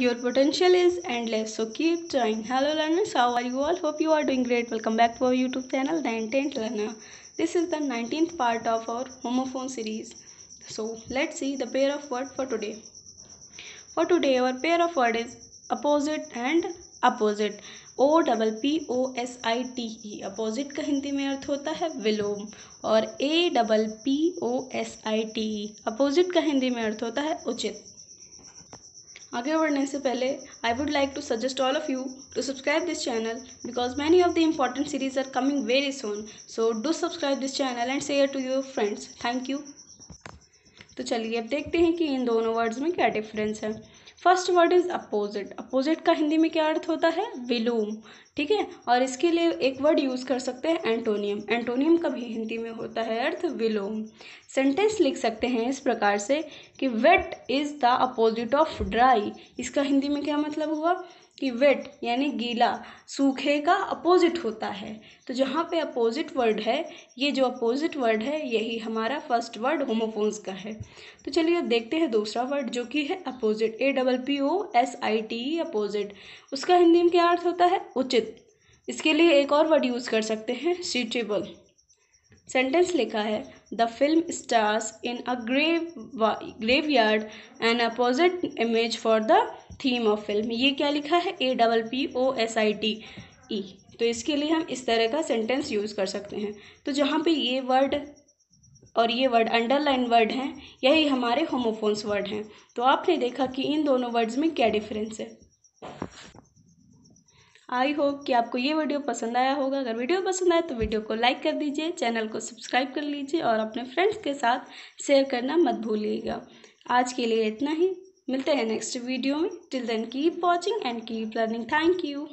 Your potential is endless, so keep trying. Hello learners, how are you all? Hope you are doing great. Welcome back to our YouTube channel, The Intent Learner. This is the 19th part of our homophone series. So let's see the pair of word for today. For today, our pair of word is opposite and opposite. O double p o s i t e opposite का हिंदी में अर्थ होता है विलोम और a double p o s i t e opposite का हिंदी में अर्थ होता है उचित आगे बढ़ने से पहले I would like to suggest all of you to subscribe this channel because many of the important series are coming very soon so do subscribe this channel and share to your friends thank you तो चलिए अब देखते हैं कि इन दोनों words में क्या difference है। First word is opposite opposite का हिंदी में क्या अर्थ होता है? विलोम। ठीक है? और इसके लिए एक वर्ड यूज़ कर सकते हैं एंटोनियम एंटोनियम का भी हिंदी में होता है अर्थ विलोम। सेंटेंस लिख सकते हैं इस प्रकार से कि wet is the opposite of dry इसका हिंदी में क्या मतलब हुआ? कि वेट यानी गीला, सूखे का अपोजिट होता है। तो जहाँ पे अपोजिट वर्ड है, ये जो अपोजिट वर्ड है, यही हमारा फ़र्स्ट वर्ड होमोफोन्स का है। तो चलिए अब देखते हैं दूसरा वर्ड जो कि है opposite a double p o s i t e opposite उसका हिंदी में क्या अर्थ होता है? उचित। इसके लिए एक और वर्ड यूज़ कर सकते हैं सीटेबल सेंटेंस लिखा है the film stars in a grave graveyard an opposite image for the theme of film ये क्या लिखा है? A double p o s i t e तो इसके लिए हम इस तरह का सेंटेंस यूज़ कर सकते हैं। तो जहाँ पे ये वर्ड और ये वर्ड अंडरलाइन वर्ड हैं, यही हमारे होमोफोन्स वर्ड हैं। तो आपने देखा कि इन दोनों वर्ड्स में क्या डिफरेंस है। आई होप कि आपको ये वीडियो पसंद आया होगा। अगर वीडियो पसंद आए तो वीडियो को लाइक कर दीजिए चैनल को सब्सक्राइब कर लीजिए और अपने फ्रेंड्स के साथ शेयर करना मत भूलिएगा। आज के लिए इतना ही। मिलते हैं नेक्स्ट वीडियो में. Till then keep watching and keep learning thank you